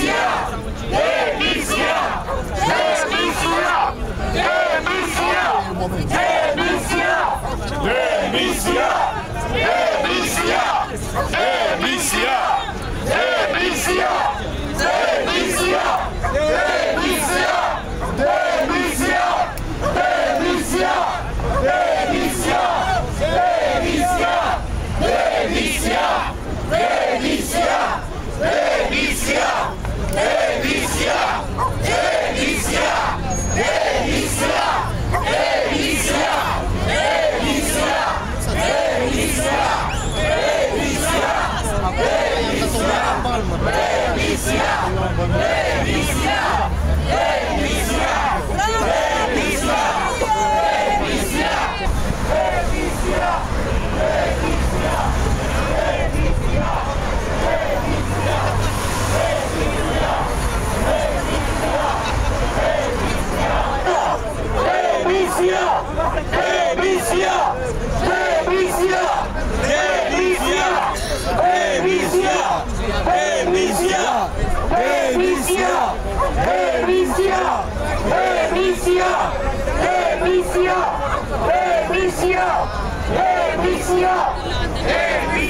Demissão! Demissão! Demissão! Delicia, delicia, delicia, delicia, delicia, delicia, delicia, delicia, delicia, delicia, delicia, delicia, delicia, delicia, delicia, delicia, delicia, delicia, delicia,